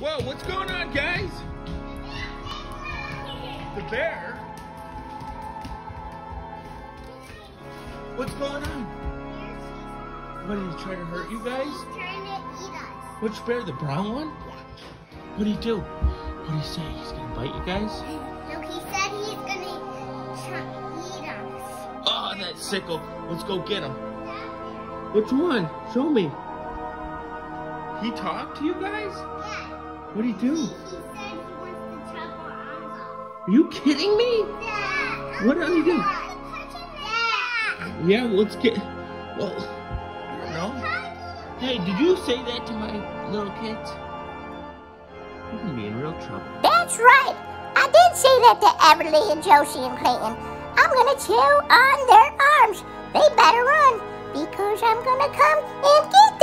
Whoa, what's going on, guys? The bear? What's going on? What, are you trying to hurt you guys? He's trying to eat us. Which bear? The brown one? What do he do? What do he say? He's gonna bite you guys? No, he said he's gonna try, eat us. Oh, that sickle. Let's go get him. Which one? Show me. He talked to you guys? Yeah. What do he He, do? he said he wants to chop our arms off. Are you kidding me? Dad. What do you do? Dad. Yeah, let's get. Well, know. Hey, did you say that to my little kids? You're gonna be in real trouble. That's right. I did say that to Everly and Josie and Clayton. I'm gonna chew on their arms. They better run because I'm gonna come and get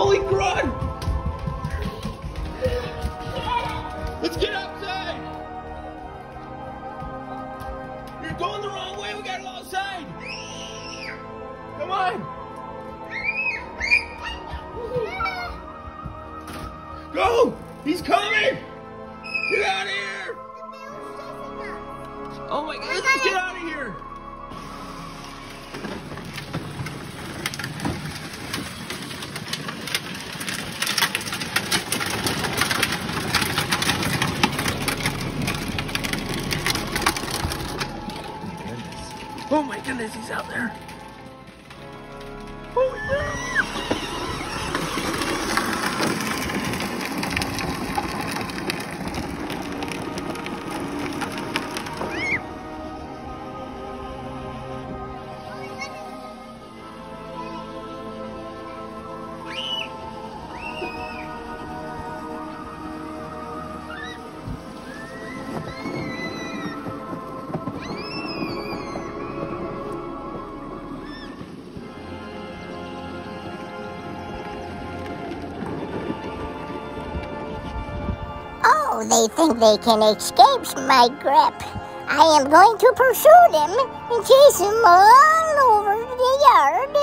Holy run! Let's get outside. You're going the wrong way. We gotta go outside. Come on. Go! He's coming! Get out of here! Oh my god, let's get out of here! My goodness, he's out there. Oh yeah! They think they can escape my grip. I am going to pursue them and chase them all over the yard.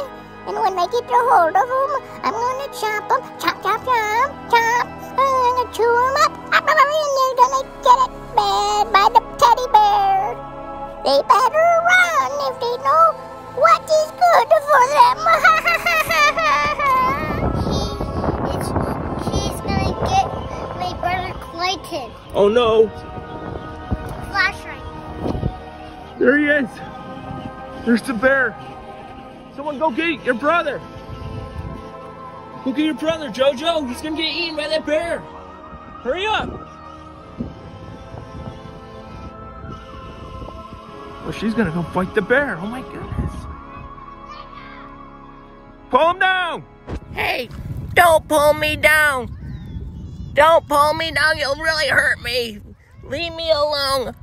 And when I get a hold of them, I'm going to chop them, chop, chop, chop, chop. I'm going to chew them up, and they're going to get it bad by the teddy bear. They better run if they know what Oh no! Flashlight. There he is! There's the bear! Someone go get your brother! Go get your brother, Jojo! He's gonna get eaten by that bear! Hurry up! Well, she's gonna go fight the bear. Oh my goodness. Pull him down! Hey, don't pull me down. Don't pull me down. You'll really hurt me. Leave me alone.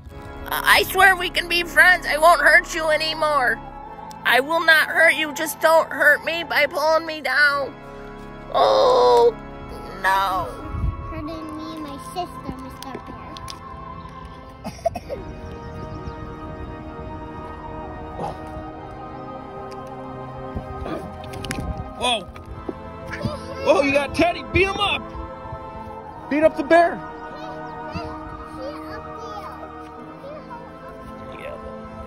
I I swear we can be friends. I won't hurt you anymore. I will not hurt you. Just don't hurt me by pulling me down. Oh, no. Hurting me and my sister, Mr. Bear. Whoa! Whoa, you got Teddy! Beat him up! Beat up the bear!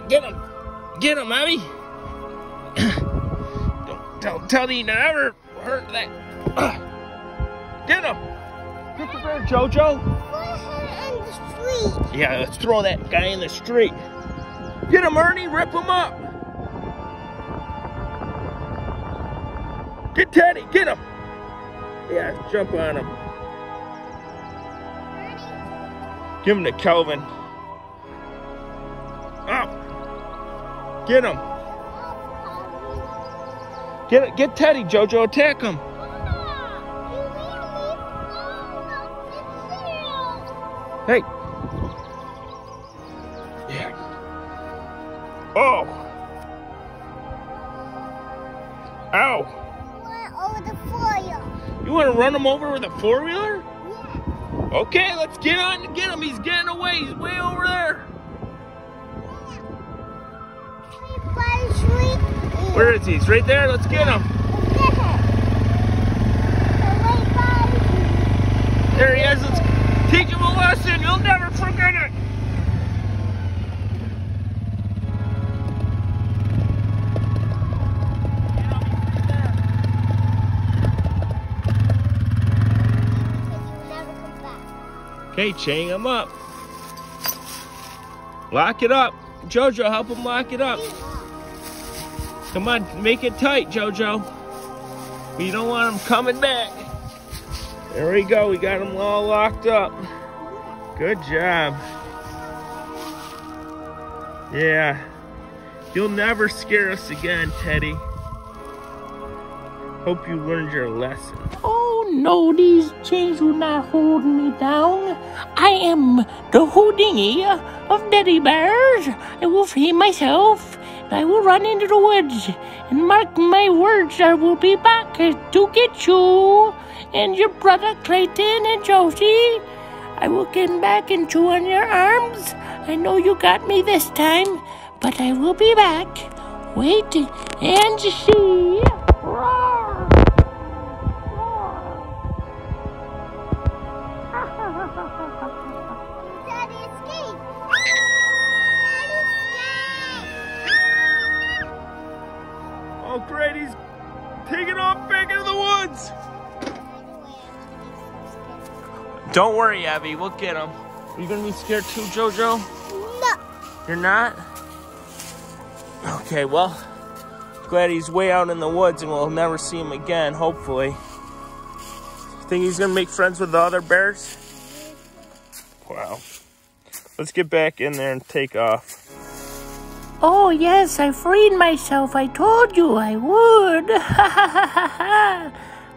Get him! Get him, Abby! don't, tell me you never hurt that. Get him! Get the bear, Jojo! in the street. Yeah, let's throw that guy in the street. Get him, Ernie! Rip him up! Get Teddy! Get him! Yeah, jump on him. Give him to Kelvin. Up! Get him! Get get Teddy, Jojo. Attack him! Hey! Yeah. Oh! Ow! Over the foil. You want to run him over with a four wheeler? Okay, let's get on and get him. He's getting away. He's way over there. Where is he? He's right there. Let's get him. There he is. Let's teach him a lesson. You'll never forget it. Okay, chain him up. Lock it up. Jojo, help him lock it up. Come on, make it tight, Jojo. We don't want him coming back. There we go. We got him all locked up. Good job. Yeah. You'll never scare us again, Teddy. Hope you learned your lesson. Oh no, these chains will not hold me down. I am the Houdini of teddy bears. I will free myself. And I will run into the woods. And mark my words, I will be back to get you and your brother Clayton and Josie. I will get back into on your arms. I know you got me this time, but I will be back. Wait and see. Taking off back into the woods. Don't worry, Abby. We'll get him. Are you going to be scared too, Jojo? No. You're not? Okay, well, glad he's way out in the woods and we'll never see him again, hopefully. Think he's gonna make friends with the other bears? Wow. Let's get back in there and take off. Oh, yes, I freed myself. I told you I would. I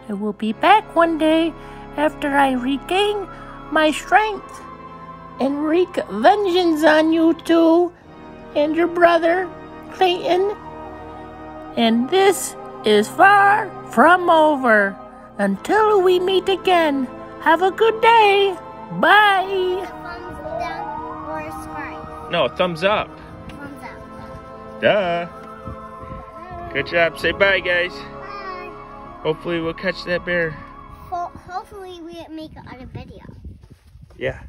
will be back one day after I regain my strength and wreak vengeance on you two and your brother, Clayton. And this is far from over. Until we meet again, have a good day. Bye. Thumbs down or a sky. No, thumbs up. Duh. Good job. Say bye, guys. Bye. Hopefully, we'll catch that bear. Ho- hopefully we make another video. Yeah.